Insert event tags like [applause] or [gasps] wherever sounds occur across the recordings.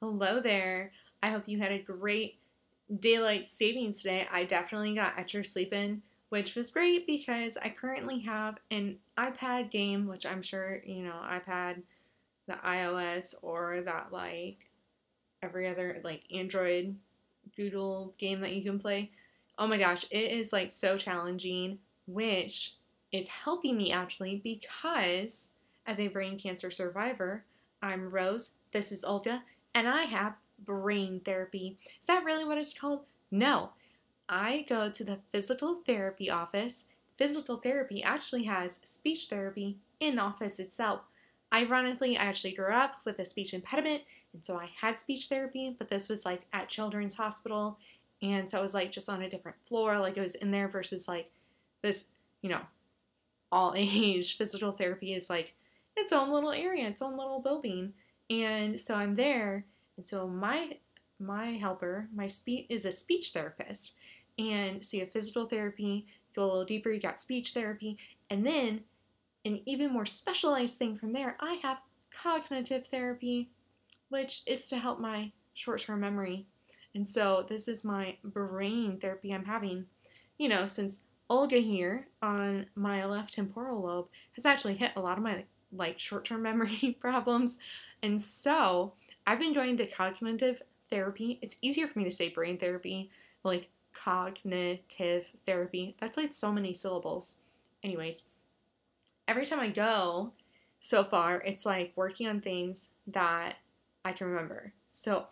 Hello there. I hope you had a great daylight savings today. I definitely got extra sleep in, which was great because I currently have an iPad game, which I'm sure, you know, iPad, the iOS, or that like every other like Android Google game that you can play. Oh my gosh, it is like so challenging, which is helping me actually because as a brain cancer survivor, I'm Rose, this is Ulga, and I have brain therapy. Is that really what it's called? No. I go to the physical therapy office. Physical therapy actually has speech therapy in the office itself. Ironically, I actually grew up with a speech impediment, and so I had speech therapy, but this was like at Children's Hospital, and so it was like just on a different floor, like it was in there versus like this, you know, all age [laughs] physical therapy is like its own little area, its own little building. And so I'm there, and so my my helper, my speech is a speech therapist. And so you have physical therapy, go a little deeper, you got speech therapy, and then an even more specialized thing from there, I have cognitive therapy, which is to help my short-term memory. And so this is my brain therapy I'm having. You know, since Ulga here on my left temporal lobe has actually hit a lot of my like short-term [laughs] memory problems. And so I've been going to cognitive therapy. It's easier for me to say brain therapy, like cognitive therapy. That's like so many syllables. Anyways, every time I go so far, it's like working on things that I can remember. So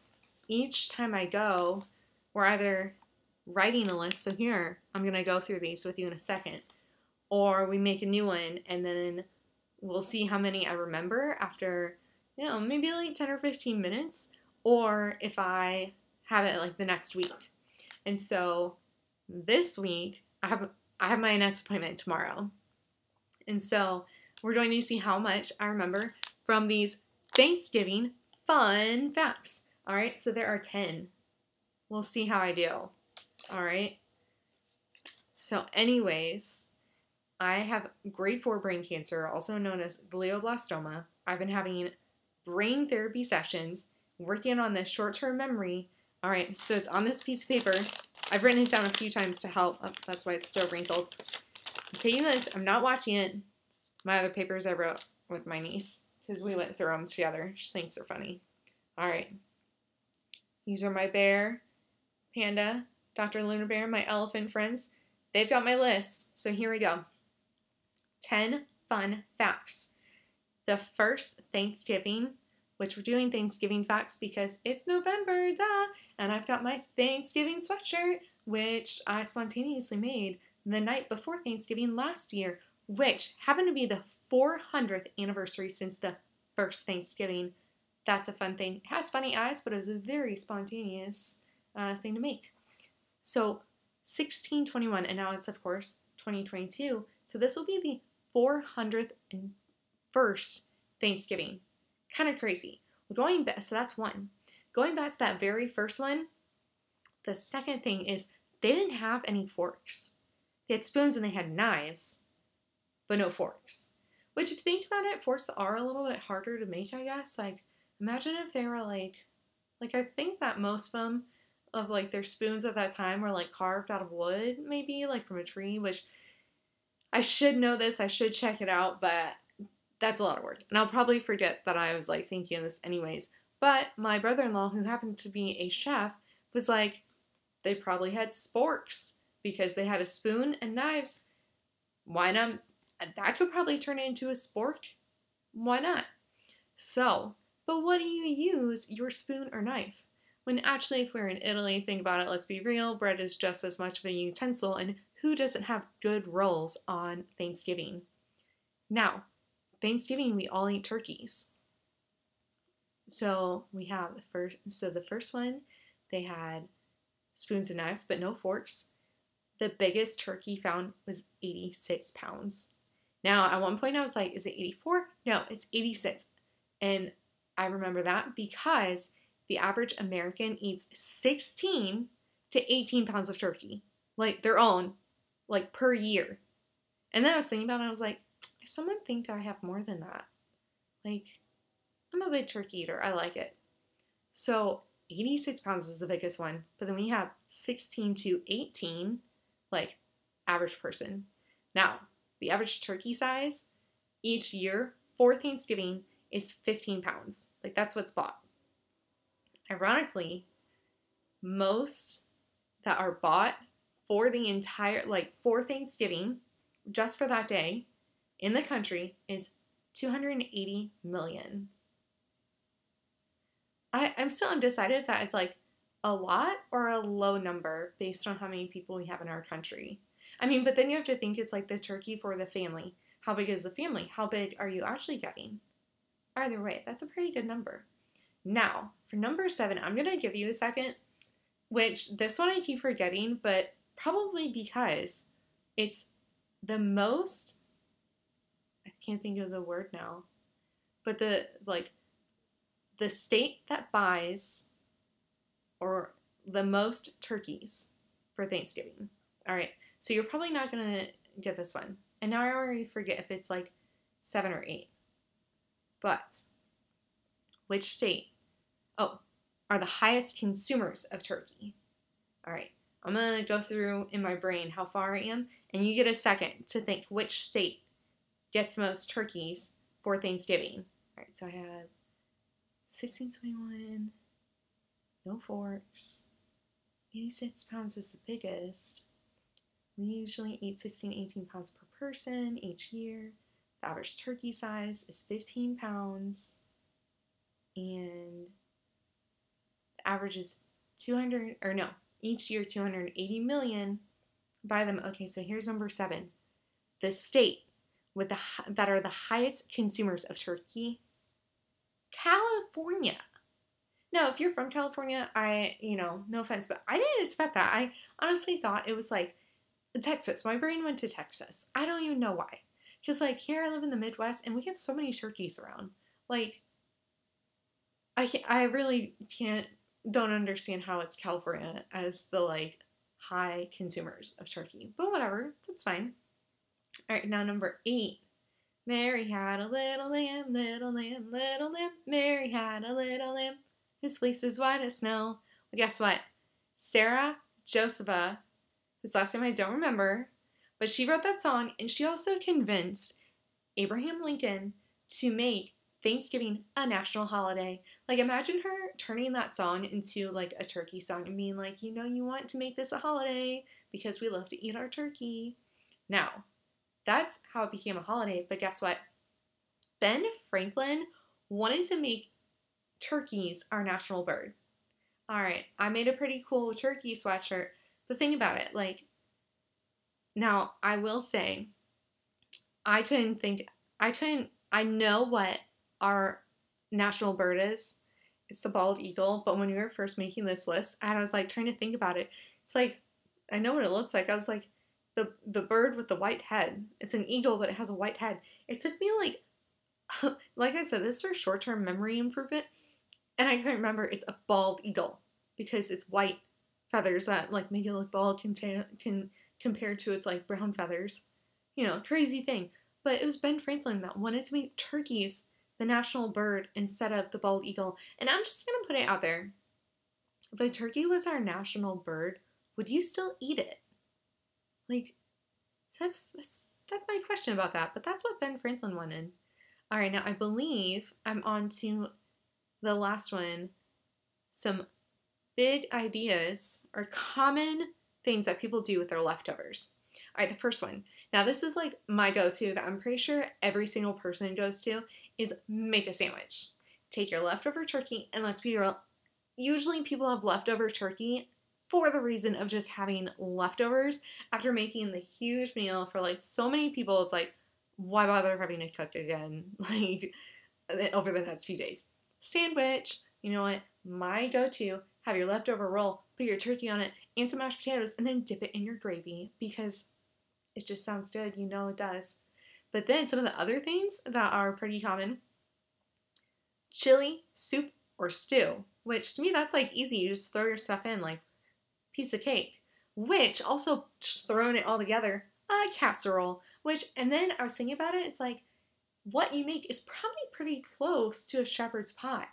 each time I go, we're either writing a list. So here, I'm going to go through these with you in a second. Or we make a new one and then we'll see how many I remember after, you know, maybe like 10 or 15 minutes, or if I have it like the next week. And so this week, I have I have my next appointment tomorrow. And so we're going to see how much I remember from these Thanksgiving fun facts. All right, so there are 10. We'll see how I do. All right. So, anyways, I have grade 4 brain cancer, also known as glioblastoma. I've been having brain therapy sessions, working on this short term memory. All right, so it's on this piece of paper. I've written it down a few times to help. Oh, that's why it's so wrinkled. I'm taking this, I'm not watching it. My other papers I wrote with my niece because we went through them together. She thinks they're funny. All right. These are my bear, panda, Dr. Lunar Bear, my elephant friends. They've got my list. So here we go. 10 fun facts. The first Thanksgiving, which we're doing Thanksgiving facts because it's November, duh, and I've got my Thanksgiving sweatshirt, which I spontaneously made the night before Thanksgiving last year, which happened to be the 400th anniversary since the first Thanksgiving. That's a fun thing. It has funny eyes, but it was a very spontaneous uh, thing to make. So 1621, and now it's, of course, 2022. So this will be the 400th and first Thanksgiving. Kind of crazy. going back, so that's one. Going back to that very first one, the second thing is they didn't have any forks. They had spoons and they had knives, but no forks. Which, if you think about it, forks are a little bit harder to make, I guess. Like, imagine if they were like, like I think that most of them, of like their spoons at that time, were like carved out of wood, maybe like from a tree, which I should know this, I should check it out, but that's a lot of work. And I'll probably forget that I was like thinking of this anyways. But my brother in law, who happens to be a chef, was like, they probably had sporks because they had a spoon and knives. Why not? That could probably turn into a spork. Why not? So, but what do you use your spoon or knife? When actually, if we're in Italy, think about it, let's be real, bread is just as much of a utensil, and who doesn't have good rolls on Thanksgiving? Now, Thanksgiving, we all eat turkeys. So we have the first, so the first one, they had spoons and knives, but no forks. The biggest turkey found was 86 pounds. Now, at one point, I was like, is it 84? No, it's 86. And I remember that because the average American eats 16 to 18 pounds of turkey, like their own, like per year. And then I was thinking about it, I was like, someone think I have more than that? Like, I'm a big turkey eater. I like it. So 86 pounds is the biggest one, but then we have 16 to 18, like average person. Now, the average turkey size each year for Thanksgiving is 15 pounds. Like that's what's bought. Ironically, most that are bought for the entire, like for Thanksgiving, just for that day in the country is 280 million. I, I'm still undecided if that is like a lot or a low number based on how many people we have in our country. I mean, but then you have to think it's like the turkey for the family. How big is the family? How big are you actually getting? Either way, that's a pretty good number. Now, for number seven, I'm going to give you a second, which this one I keep forgetting, but probably because it's the most, I can't think of the word now, but the, like, the state that buys or the most turkeys for Thanksgiving. All right, so you're probably not going to get this one. And now I already forget if it's like seven or eight. But which state, oh, are the highest consumers of turkey? All right, I'm to go through in my brain how far I am, and you get a second to think which state gets most turkeys for Thanksgiving. All right, so I have 1621, no forks. 86 pounds was the biggest. We usually eat 16, 18 pounds per person each year. The average turkey size is 15 pounds. And the average is 200, or no, each year 280 million. Buy them. Okay, so here's number seven. The state with the that are the highest consumers of turkey, California. Now, if you're from California, I, you know, no offense, but I didn't expect that. I honestly thought it was like Texas. My brain went to Texas. I don't even know why. Because, like, here I live in the Midwest and we have so many turkeys around. Like, I, can't, I really can't, don't understand how it's California as the, like, high consumers of turkey. But whatever, that's fine. All right, now number eight. Mary had a little lamb, little lamb, little lamb. Mary had a little lamb. His fleece was white as snow. Well, guess what? Sarah Josepha whose last name I don't remember, but she wrote that song and she also convinced Abraham Lincoln to make Thanksgiving a national holiday. Like imagine her turning that song into like a turkey song and being like, you know, you want to make this a holiday because we love to eat our turkey. Now, that's how it became a holiday, but guess what? Ben Franklin wanted to make turkeys our national bird. All right, I made a pretty cool turkey sweatshirt but think about it, like, now I will say, I couldn't think, I couldn't, I know what our national bird is. It's the bald eagle, but when we were first making this list, and I was like trying to think about it, it's like, I know what it looks like. I was like, the, the bird with the white head. It's an eagle, but it has a white head. It took me like, [laughs] like I said, this is for short term memory improvement. And I couldn't remember it's a bald eagle because it's white feathers that like make it look bald can, can compared to its like brown feathers. You know, crazy thing. But it was Ben Franklin that wanted to make turkeys the national bird instead of the bald eagle. And I'm just gonna put it out there. If a turkey was our national bird, would you still eat it? Like, that's that's that's my question about that. But that's what Ben Franklin wanted. All right, now I believe I'm on to the last one. Some big ideas or common things that people do with their leftovers. All right, the first one. Now, this is like my go to that I'm pretty sure every single person goes to is make a sandwich. Take your leftover turkey, and let's be real, usually people have leftover turkey for the reason of just having leftovers after making the huge meal for like so many people. It's like, why bother having to cook again? [laughs] Like, eh, over the next few days. Sandwich, you know what? My go to have your leftover roll, put your turkey on it, and some mashed potatoes, and then dip it in your gravy because it just sounds good. You know it does. But then some of the other things that are pretty common chili, soup, or stew, which to me that's like easy. You just throw your stuff in like piece of cake. Which also throwing it all together, a casserole. Which and then I was thinking about it, it's like what you make is probably pretty close to a shepherd's pie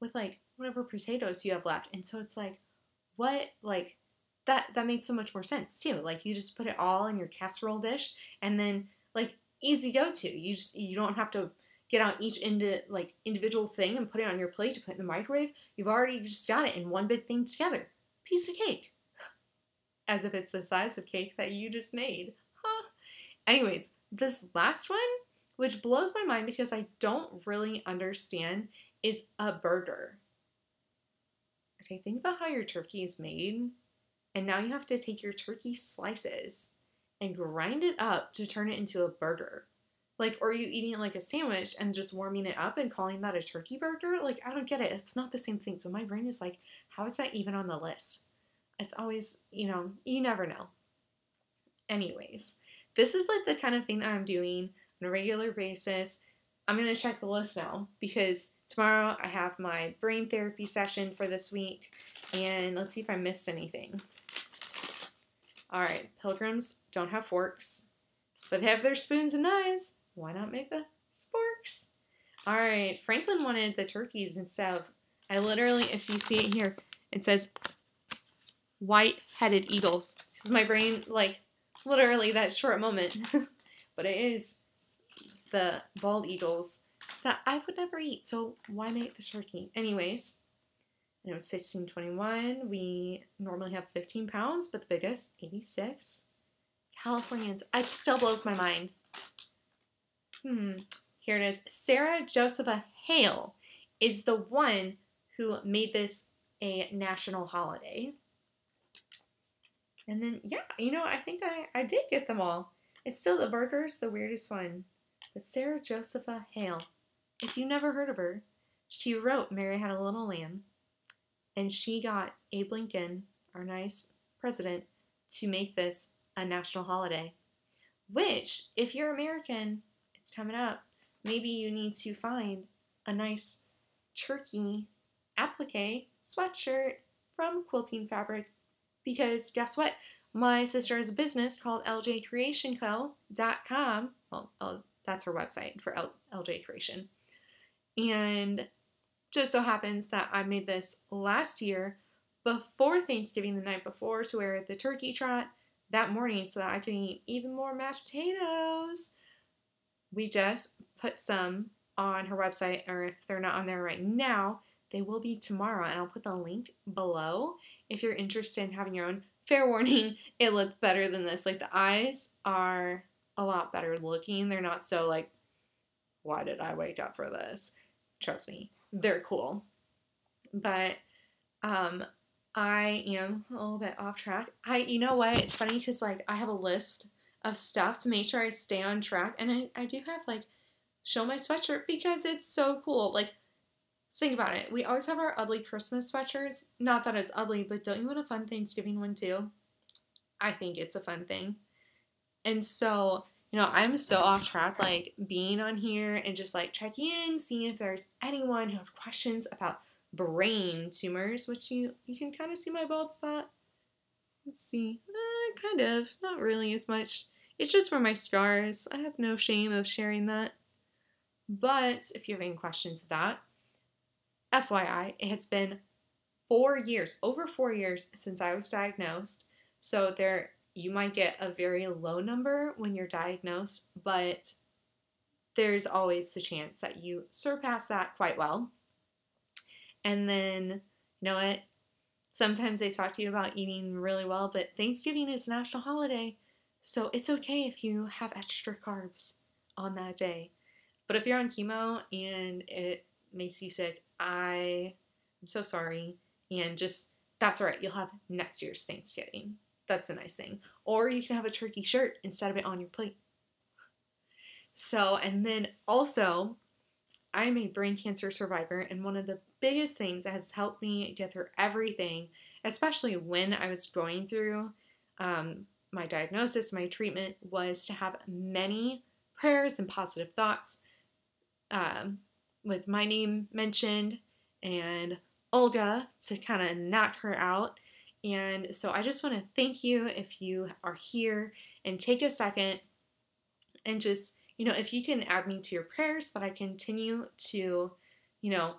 with like whatever potatoes you have left. And so it's like, what like that that made so much more sense too. Like you just put it all in your casserole dish and then like easy go to. You just you don't have to get out each into like individual thing and put it on your plate to put in the microwave. You've already just got it in one big thing together. Piece of cake. [gasps] As if it's the size of cake that you just made. Huh. Anyways, this last one, which blows my mind because I don't really understand, is a burger. Okay, think about how your turkey is made. And now you have to take your turkey slices and grind it up to turn it into a burger. Like, are you eating it like a sandwich and just warming it up and calling that a turkey burger? Like, I don't get it. It's not the same thing. So my brain is like, how is that even on the list? It's always, you know, you never know. Anyways, this is like the kind of thing that I'm doing on a regular basis. I'm going to check the list now because tomorrow I have my brain therapy session for this week. And let's see if I missed anything. All right, pilgrims don't have forks, but they have their spoons and knives. Why not make the sporks? All right, Franklin wanted the turkeys instead of, I literally, if you see it here, it says white-headed eagles. Because my brain, like, literally that short moment. [laughs] but it is the bald eagles that I would never eat. So why make the turkey? Anyways, and it was 1621. We normally have 15 pounds, but the biggest, 86. Californians. It still blows my mind. Hmm. Here it is. Sarah Josepha Hale is the one who made this a national holiday. And then, yeah, you know, I think I, I did get them all. It's still the burgers, the weirdest one. But Sarah Josepha Hale. If you never heard of her, she wrote Mary Had a Little Lamb. And she got Abe Lincoln, our nice president, to make this a national holiday. Which, if you're American, it's coming up. Maybe you need to find a nice turkey applique sweatshirt from Quilting Fabric because guess what? My sister has a business called ljcreationco.com. Well, that's her website for LJ Creation. And just so happens that I made this last year before Thanksgiving, the night before, to wear the turkey trot that morning so that I can eat even more mashed potatoes. We just put some on her website, or if they're not on there right now, they will be tomorrow, and I'll put the link below if you're interested in having your own. Fair [laughs] warning, it looks better than this. Like the eyes are a lot better looking. They're not so like, why did I wake up for this? Trust me, they're cool. But um, I am a little bit off track. I, you know what? It's funny because like I have a list of stuff to make sure I stay on track, and I, I do have like show my sweatshirt because it's so cool. Like think about it. We always have our ugly Christmas sweatshirts. Not that it's ugly, but don't you want a fun Thanksgiving one too? I think it's a fun thing. And so, you know, I'm so off track, like being on here and just like checking in, seeing if there's anyone who have questions about brain tumors, which you you can kind of see my bald spot. Let's see, uh, kind of, not really as much. It's just for my scars. I have no shame of sharing that. But if you have any questions of that, FYI, it has been four years, over four years since I was diagnosed. So there you might get a very low number when you're diagnosed, but there's always the chance that you surpass that quite well. And then, you know what? Sometimes they talk to you about eating really well, but Thanksgiving is a national holiday, so it's okay if you have extra carbs on that day. But if you're on chemo and it makes you sick, I am so sorry. And just, that's all right. You'll have next year's Thanksgiving. That's a nice thing. Or you can have a turkey shirt instead of it on your plate. So, and then also, I'm a brain cancer survivor, and one of the biggest things that has helped me get through everything, especially when I was going through um, my diagnosis, my treatment, was to have many prayers and positive thoughts um, with my name mentioned and Ulga to kind of knock her out. And so I just want to thank you if you are here and take a second and just, you know, if you can add me to your prayers that I continue to, you know,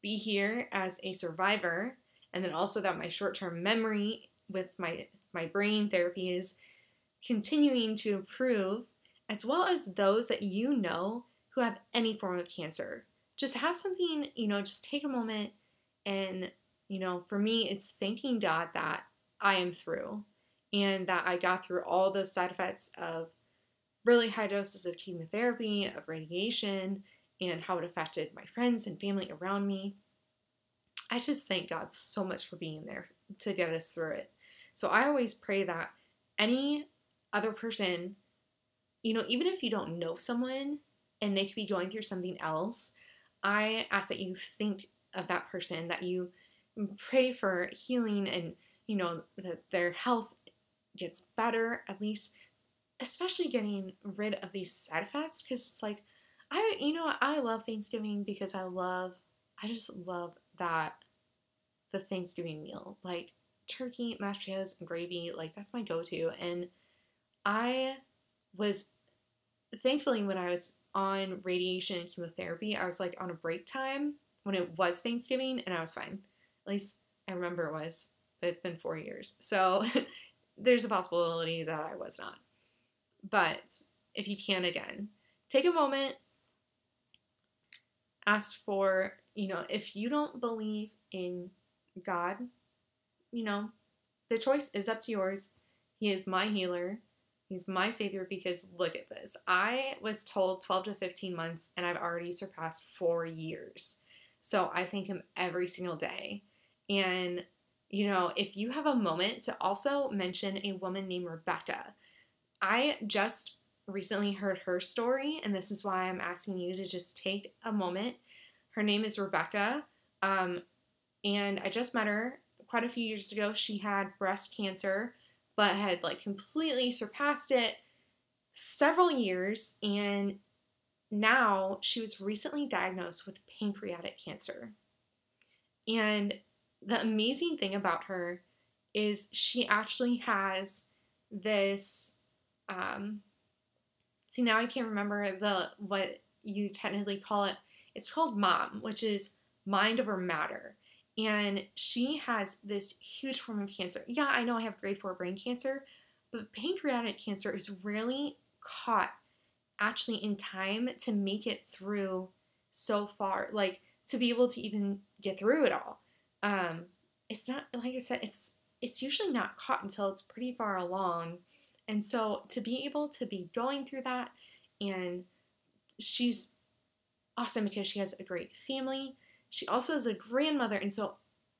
be here as a survivor and then also that my short-term memory with my my brain therapy is continuing to improve as well as those that you know who have any form of cancer just have something you know just take a moment and you know for me it's thanking god that i am through and that i got through all those side effects of really high doses of chemotherapy of radiation and how it affected my friends and family around me I just thank God so much for being there to get us through it. So I always pray that any other person, you know, even if you don't know someone and they could be going through something else, I ask that you think of that person, that you pray for healing and, you know, that their health gets better, at least, especially getting rid of these side effects. Because it's like, I, you know, I love Thanksgiving because I love, I just love that the Thanksgiving meal. Like turkey, mashed potatoes, and gravy, like that's my go-to. And I was thankfully when I was on radiation and chemotherapy, I was like on a break time when it was Thanksgiving and I was fine. At least I remember it was, but it's been four years. So [laughs] there's a possibility that I was not. But if you can again, take a moment, ask for you know, if you don't believe in God, you know, the choice is up to yours. He is my healer. He's my savior because look at this. I was told 12 to 15 months and I've already surpassed four years. So I thank him every single day. And, you know, if you have a moment to also mention a woman named Rebecca, I just recently heard her story, and this is why I'm asking you to just take a moment her name is Rebecca, um, and I just met her quite a few years ago. She had breast cancer, but had like completely surpassed it several years, and now she was recently diagnosed with pancreatic cancer. And the amazing thing about her is she actually has this um see now I can't remember the what you technically call it it's called MOM, which is mind over matter. And she has this huge form of cancer. Yeah, I know I have grade four brain cancer, but pancreatic cancer is rarely caught actually in time to make it through so far, like to be able to even get through it all. Um, it's not like I said, it's it's usually not caught until it's pretty far along. And so to be able to be going through that and she's awesome because she has a great family. She also is a grandmother, and so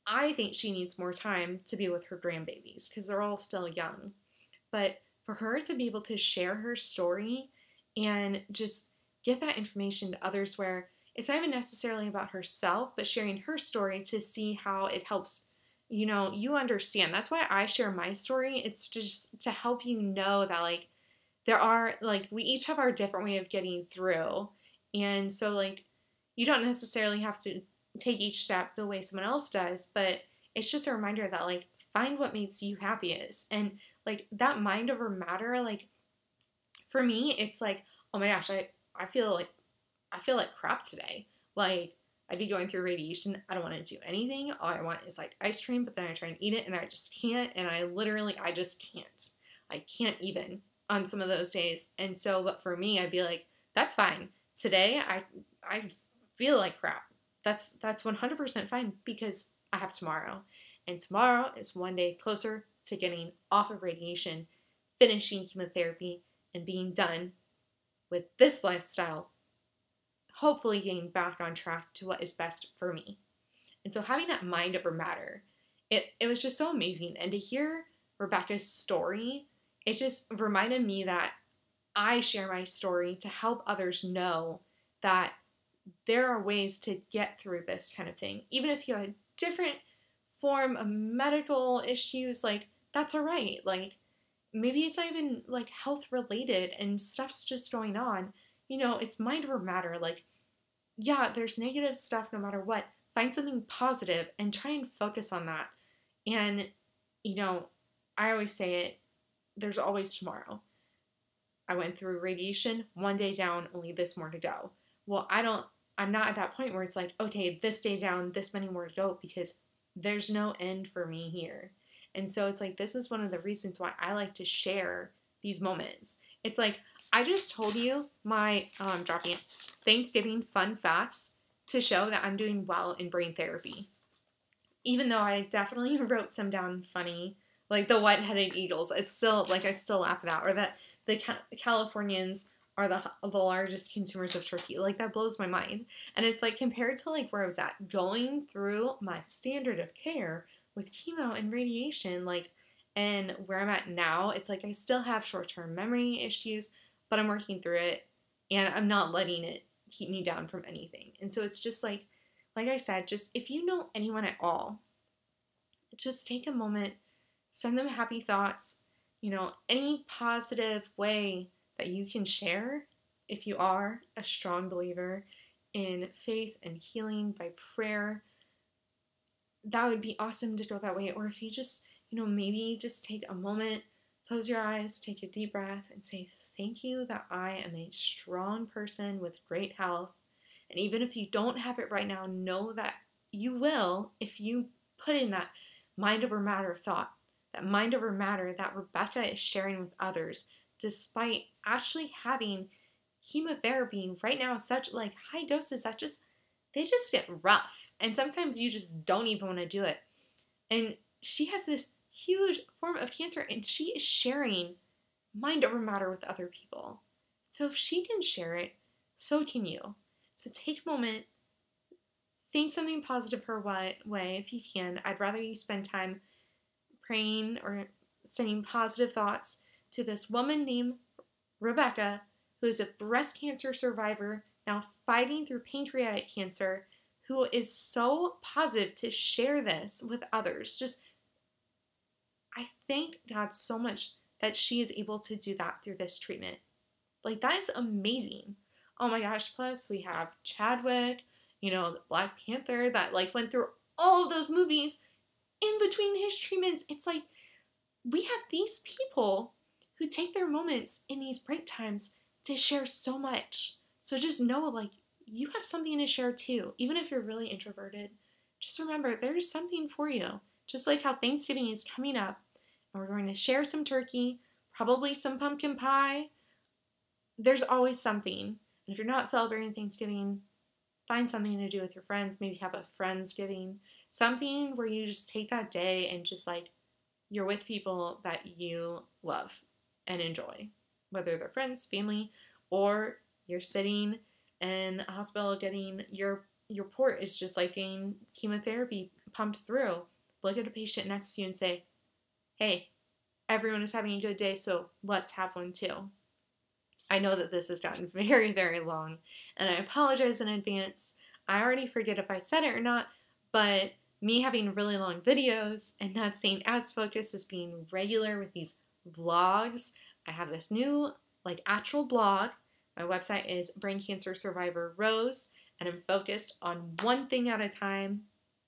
I think she needs more time to be with her grandbabies because they're all still young. But for her to be able to share her story and just get that information to others where it's not even necessarily about herself, but sharing her story to see how it helps you know, you understand. That's why I share my story. It's just to help you know that like there are like we each have our different way of getting through and so, like, you don't necessarily have to take each step the way someone else does, but it's just a reminder that, like, find what makes you happiest. And, like, that mind over matter, like, for me, it's like, oh my gosh, I, I feel like, I feel like crap today. Like, I'd be going through radiation. I don't want to do anything. All I want is like ice cream, but then I try and eat it and I just can't. And I literally, I just can't. I can't even on some of those days. And so, but for me, I'd be like, that's fine today I I feel like crap. That's that's 100% fine because I have tomorrow. And tomorrow is one day closer to getting off of radiation, finishing chemotherapy and being done with this lifestyle. Hopefully getting back on track to what is best for me. And so having that mind over matter, it, it was just so amazing. And to hear Rebecca's story, it just reminded me that I share my story to help others know that there are ways to get through this kind of thing. Even if you have different form of medical issues, like that's all right. Like maybe it's not even like health related and stuff's just going on. You know, it's mind over matter. Like, yeah, there's negative stuff no matter what. Find something positive and try and focus on that. And, you know, I always say it there's always tomorrow. I went through radiation, one day down, only this more to go. Well, I don't I'm not at that point where it's like, okay, this day down, this many more to go, because there's no end for me here. And so it's like, this is one of the reasons why I like to share these moments. It's like, I just told you my, oh, I'm dropping it, Thanksgiving fun facts to show that I'm doing well in brain therapy. Even though I definitely [laughs] wrote some down funny, like the white-headed eagles, it's still, like, I still laugh at that. Or that the Californians are the, the largest consumers of turkey. Like, that blows my mind. And it's like, compared to, like, where I was at, going through my standard of care with chemo and radiation, like, and where I'm at now, it's like I still have short term memory issues, but I'm working through it and I'm not letting it keep me down from anything. And so it's just like, like I said, just if you know anyone at all, just take a moment, send them happy thoughts, you know, any positive way that you can share if you are a strong believer in faith and healing by prayer. That would be awesome to go that way. Or if you just, you know, maybe just take a moment Close your eyes, take a deep breath, and say, Thank you that I am a strong person with great health. And even if you don't have it right now, know that you will if you put in that mind over matter thought, that mind over matter that Rebecca is sharing with others, despite actually having chemotherapy right now, such like high doses that just they just get rough. And sometimes you just don't even want to do it. And she has this huge form of cancer and she is sharing mind over matter with other people. So if she can share it, so can you. So take a moment, think something positive her way if you can. I'd rather you spend time praying or sending positive thoughts to this woman named Rebecca, who is a breast cancer survivor now fighting through pancreatic cancer, who is so positive to share this with others. Just I thank God so much that she is able to do that through this treatment. Like, that is amazing. Oh my gosh, plus we have Chadwick, you know, the Black Panther that like went through all of those movies in between his treatments. It's like we have these people who take their moments in these break times to share so much. So just know like you have something to share too. Even if you're really introverted, just remember there's something for you. Just like how Thanksgiving is coming up, and we're going to share some turkey, probably some pumpkin pie. There's always something. And if you're not celebrating Thanksgiving, find something to do with your friends. Maybe have a Friendsgiving. Something where you just take that day and just like you're with people that you love and enjoy, whether they're friends, family, or you're sitting in a hospital getting your your port is just like getting chemotherapy pumped through look at a patient next to you and say, hey, everyone is having a good day, so let's have one too. I know that this has gotten [laughs] very, very long, and I apologize in advance. I already forget if I said it or not, but me having really long videos and not staying as focused as being regular with these vlogs, I have this new, like, actual blog. My website is Brain Cancer Survivor Rose, and I'm focused on one thing at a time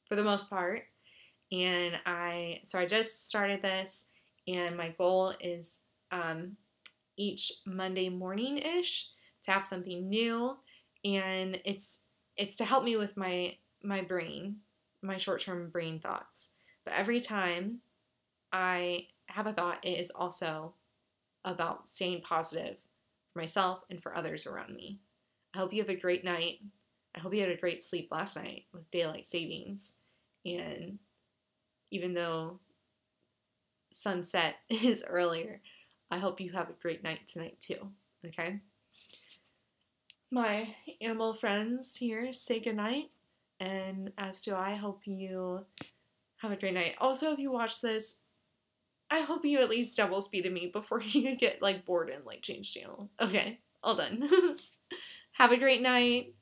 for the most part. And I, so I just started this, and my goal is um, each Monday morning ish to have something new, and it's it's to help me with my my brain, my short term brain thoughts. But every time I have a thought, it is also about staying positive for myself and for others around me. I hope you have a great night. I hope you had a great sleep last night with daylight savings. And even though sunset [laughs] is earlier. I hope you have a great night tonight too. Okay? My animal friends here say goodnight, and as do I, hope you have a great night. Also, if you watch this, I hope you at least double speeded me before [laughs] you get like bored and like change channel. Okay, all done. [laughs] have a great night.